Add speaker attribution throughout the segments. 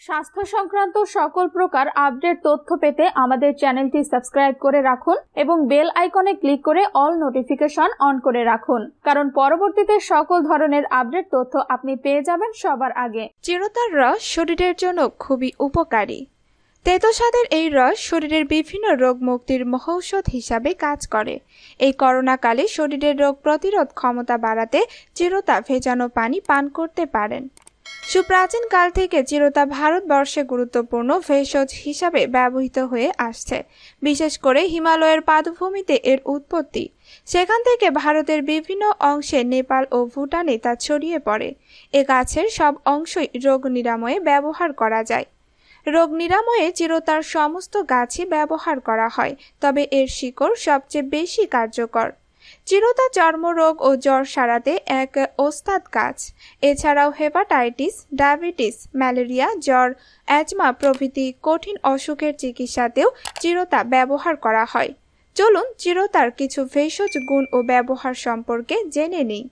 Speaker 1: স্বাস্থ্য সংক্রান্ত সকল প্রকার আপডেট তথ্য পেতে আমাদের চ্যানেলটি সাবস্ক্রাইব করে রাখুন এবং বেল আইকনে ক্লিক করে অল নোটিফিকেশন অন করে রাখুন। কারণ পরবর্তীতে সকল ধরনের আপডেট তথ্য আপনি পেয়ে যাবেন সবার আগে।
Speaker 2: চিরতার রস শরীরের জন্য খুবই উপকারী। তেতো স্বাদের এই রস শরীরের বিভিন্ন রোগ মুক্তির মহৌষধ হিসাবে কাজ করে। এই করোনাকালে শরীরের রোগ প্রতিরোধ ক্ষমতা বাড়াতে চিরতা ভেজানো পানি পান করতে পারেন। সুপ্রাচীন কাল থেকে চিরতা ভারতবর্ষে গুরুত্বপূর্ণ ভেষজ হিসাবে ব্যবহৃত হয়ে আসছে। বিশেষ করে হিমালয়ের পাদভূমিতে এর উৎপত্তি। সেখান থেকে ভারতের বিভিন্ন অংশে নেপাল ও ভুটানে তা ছড়িয়ে পড়ে। এ গাছের সব অংশই রোগ নিরাময়ে ব্যবহার করা যায়। রোগ নিরাময়ে চিরতার সমস্ত গাছই ব্যবহার করা হয়, তবে এর শিকড় সবচেয়ে বেশি কার্যকর। চিরতা চর্মরোগ ও জ্বর সারাতে এক ওস্তাদ কাজ। এছাড়াও হেপাটাইটিস, ডায়াবেটিস, ম্যালেরিয়া, জ্বর, অ্যাজমা প্রভৃতি কঠিন অসুখের চিকিৎসাতেও চিরতা ব্যবহার করা হয়। চলুন চিরতার কিছু ভেষজ গুণ ও ব্যবহার সম্পর্কে জেনে নিই।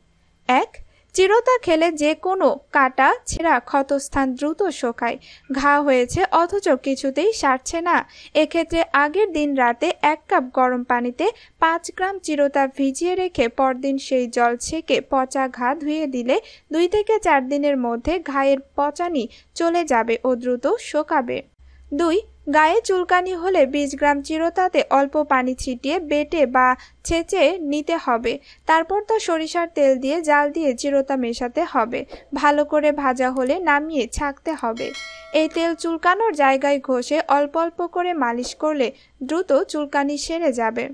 Speaker 2: এক চিরতা খেলে যে কোনো কাটা ছেঁড়া ক্ষতস্থান দ্রুত শোকায়। ঘা হয়েছে অথচ কিছুতেই সারছে না। এক্ষেত্রে আগের দিন রাতে এক কাপ গরম পানিতে পাঁচ গ্রাম চিরতা ভিজিয়ে রেখে পরদিন সেই জল ছেঁকে পচা ঘা ধুয়ে দিলে দুই থেকে চার দিনের মধ্যে ঘায়ের পচানি চলে যাবে ও দ্রুত শোকাবে। দুই, গায়ে চুলকানি হলে বিশ গ্রাম চিরতাতে অল্প পানি ছিটিয়ে বেটে বা ছেঁচে নিতে হবে। তারপর তা সরিষার তেল দিয়ে জাল দিয়ে চিরতা মেশাতে হবে। ভালো করে ভাজা হলে নামিয়ে ছাকতে হবে। এই তেল চুলকানোর জায়গায় ঘষে অল্প অল্প করে মালিশ করলে দ্রুত চুলকানি সেরে যাবে।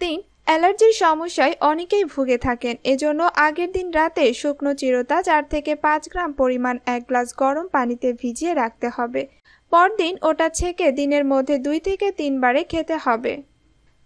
Speaker 2: তিন, অ্যালার্জির সমস্যায় অনেকেই ভুগে থাকেন। এজন্য আগের দিন রাতে শুকনো চিরতা চার থেকে পাঁচ গ্রাম পরিমাণ এক গ্লাস গরম পানিতে ভিজিয়ে রাখতে হবে। পরদিন ওটা ছেঁকে দিনের মধ্যে দুই থেকে তিনবারে খেতে হবে।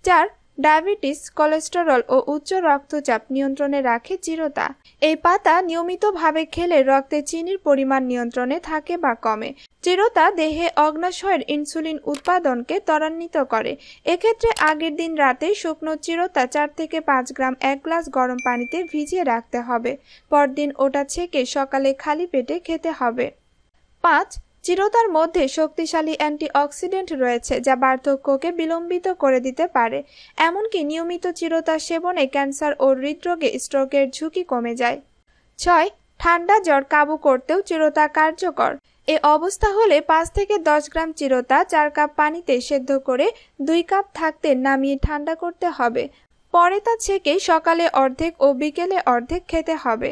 Speaker 2: চার ডায়াবেটিস, কোলেস্টেরল ও উচ্চ রক্তচাপ নিয়ন্ত্রণে রাখে চিরতা। এই পাতা নিয়মিতভাবে খেলে রক্তে চিনির পরিমাণ নিয়ন্ত্রণে থাকে বা কমে। চিরতা দেহে অগ্নাশয়ের ইনসুলিন উৎপাদনকে ত্বরান্বিত করে। এক্ষেত্রে আগের দিন রাতে শুকনো চিরতা চার থেকে পাঁচ গ্রাম এক গ্লাস গরম পানিতে ভিজিয়ে রাখতে হবে। পরদিন ওটা ছেঁকে সকালে খালি পেটে খেতে হবে। পাঁচ চিরতার মধ্যে শক্তিশালী অ্যান্টিঅক্সিডেন্ট রয়েছে যা বার্ধক্যকে বিলম্বিত করে দিতে পারে। এমনকি নিয়মিত চিরতা সেবনে ক্যান্সার ও হৃদরোগে স্ট্রোকের ঝুঁকি কমে যায়। ছয়, ঠান্ডা জ্বর কাবু করতেও চিরতা কার্যকর। এ অবস্থা হলে পাঁচ থেকে দশ গ্রাম চিরতা, চার কাপ পানিতে সেদ্ধ করে দুই কাপ থাকতে নামিয়ে ঠান্ডা করতে হবে। পরে তা ছেঁকে সকালে অর্ধেক ও বিকেলে অর্ধেক খেতে হবে।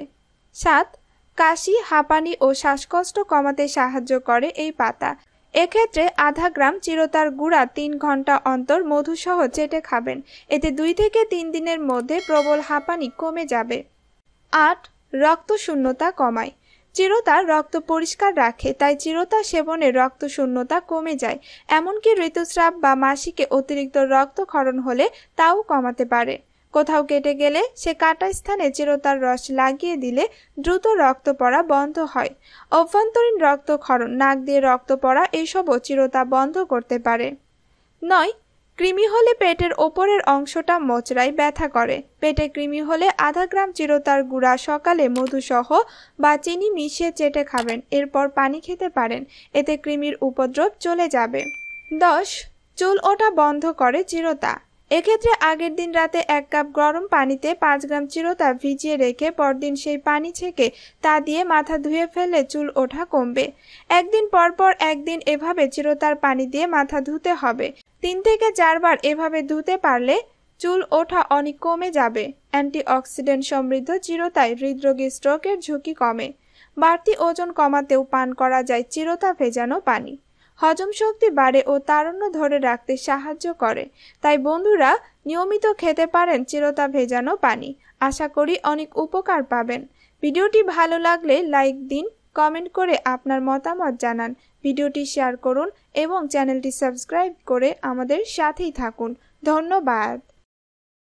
Speaker 2: সাত কাশি, হাঁপানি ও শ্বাসকষ্ট কমাতে সাহায্য করে এই পাতা। এক্ষেত্রে আধা গ্রাম চিরতার গুঁড়া তিন ঘণ্টা অন্তর মধুসহ চেটে খাবেন। এতে দুই থেকে তিন দিনের মধ্যে প্রবল হাঁপানি কমে যাবে। আট রক্ত শূন্যতা কমায়। চিরতা রক্ত পরিষ্কার রাখে, তাই চিরতা সেবনে রক্ত শূন্যতা কমে যায়। এমনকি ঋতুস্রাব বা মাসিকে অতিরিক্ত রক্তক্ষরণ হলে তাও কমাতে পারে। কোথাও কেটে গেলে সে কাটা স্থানে চিরতার রস লাগিয়ে দিলে দ্রুত রক্ত পড়া বন্ধ হয়। অভ্যন্তরীণ রক্তক্ষরণ, নাক দিয়ে রক্ত পড়া এইসবও চিরতা বন্ধ করতে পারে। নয়, কৃমি হলে পেটের ওপরের অংশটা মোচড়ায় ব্যথা করে। পেটে কৃমি হলে আধা গ্রাম চিরতার গুঁড়া সকালে মধুসহ বা চিনি মিশিয়ে চেটে খাবেন, এরপর পানি খেতে পারেন, এতে কৃমির উপদ্রব চলে যাবে। দশ, চুল ওঠা বন্ধ করে চিরতা। এক্ষেত্রে আগের দিন রাতে এক কাপ গরম পানিতে পাঁচ গ্রাম চিরতা ভিজিয়ে রেখে পরদিন সেই পানি ছেঁকে তা দিয়ে মাথা ধুয়ে ফেললে চুল ওঠা কমবে। একদিন পর পর একদিন এভাবে চিরতার পানি দিয়ে মাথা ধুতে হবে। তিন থেকে চারবার এভাবে ধুতে পারলে চুল ওঠা অনেক কমে যাবে। অ্যান্টিঅক্সিডেন্ট সমৃদ্ধ চিরতায় হৃদরোগী স্ট্রোকের ঝুঁকি কমে। বাড়তি ওজন কমাতেও পান করা যায় চিরতা ভেজানো পানি। হজম শক্তি বাড়ে ও তারণ্য ধরে রাখতে সাহায্য করে। তাই বন্ধুরা, নিয়মিত খেতে পারেন চিরতা ভেজানো পানি। আশা করি অনেক উপকার পাবেন। ভিডিওটি ভালো লাগলে লাইক দিন, কমেন্ট করে আপনার মতামত জানান। ভিডিওটি শেয়ার করুন এবং চ্যানেলটি সাবস্ক্রাইব করে আমাদের সাথেই থাকুন। ধন্যবাদ।